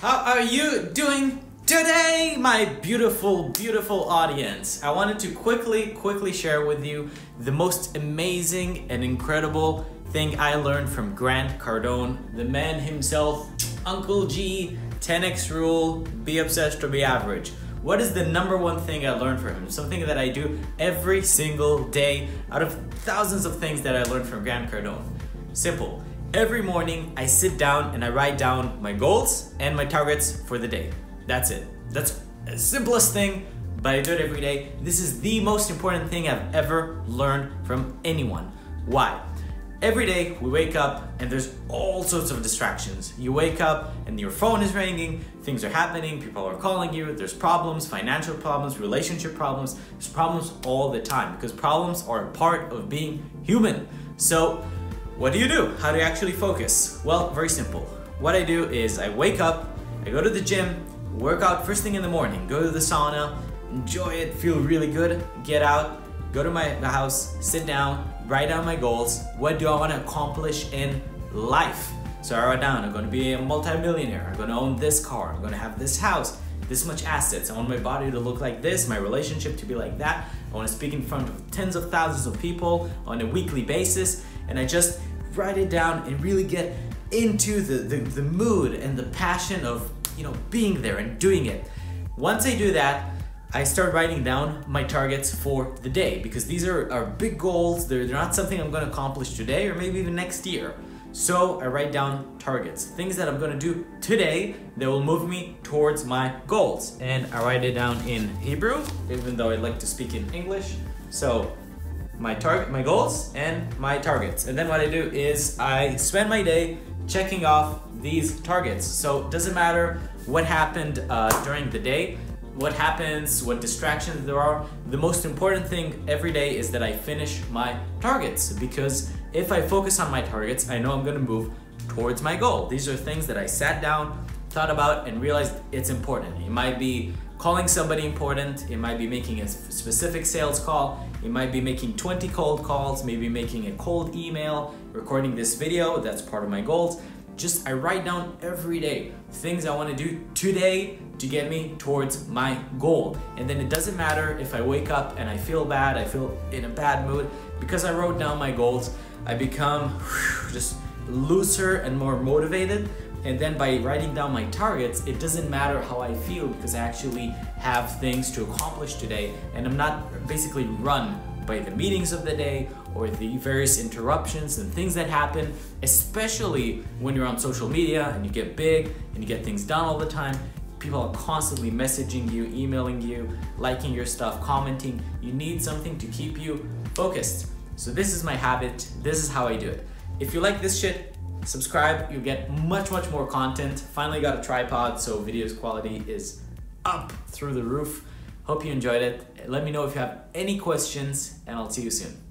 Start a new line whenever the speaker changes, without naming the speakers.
How are you doing today, my beautiful, beautiful audience? I wanted to quickly, quickly share with you the most amazing and incredible thing I learned from Grant Cardone, the man himself, Uncle G, 10x rule, be obsessed or be average. What is the number one thing I learned from him? Something that I do every single day out of thousands of things that I learned from Grant Cardone. Simple. Every morning I sit down and I write down my goals and my targets for the day. That's it. That's the simplest thing, but I do it every day. This is the most important thing I've ever learned from anyone. Why? Every day we wake up and there's all sorts of distractions. You wake up and your phone is ringing, things are happening, people are calling you, there's problems, financial problems, relationship problems, there's problems all the time because problems are a part of being human. So, what do you do? How do you actually focus? Well, very simple. What I do is I wake up, I go to the gym, work out first thing in the morning, go to the sauna, enjoy it, feel really good, get out, go to my house, sit down, write down my goals. What do I want to accomplish in life? So I write down, I'm going to be a multimillionaire. I'm going to own this car. I'm going to have this house, this much assets. I want my body to look like this, my relationship to be like that. I want to speak in front of tens of thousands of people on a weekly basis. And I just write it down and really get into the, the, the mood and the passion of, you know, being there and doing it. Once I do that, I start writing down my targets for the day because these are, are big goals. They're, they're not something I'm going to accomplish today or maybe even next year. So I write down targets, things that I'm going to do today that will move me towards my goals. And I write it down in Hebrew, even though I like to speak in English. So my target, my goals and my targets. And then what I do is I spend my day checking off these targets. So it doesn't matter what happened uh, during the day what happens, what distractions there are. The most important thing every day is that I finish my targets because if I focus on my targets, I know I'm gonna move towards my goal. These are things that I sat down, thought about, and realized it's important. It might be calling somebody important, it might be making a specific sales call, it might be making 20 cold calls, maybe making a cold email, recording this video, that's part of my goals just I write down every day things I want to do today to get me towards my goal. And then it doesn't matter if I wake up and I feel bad, I feel in a bad mood, because I wrote down my goals, I become whew, just looser and more motivated. And then by writing down my targets, it doesn't matter how I feel because I actually have things to accomplish today and I'm not basically run by the meetings of the day or the various interruptions and things that happen, especially when you're on social media and you get big and you get things done all the time. People are constantly messaging you, emailing you, liking your stuff, commenting. You need something to keep you focused. So this is my habit. This is how I do it. If you like this shit, subscribe. You get much, much more content. Finally got a tripod, so videos quality is up through the roof. Hope you enjoyed it. Let me know if you have any questions, and I'll see you soon.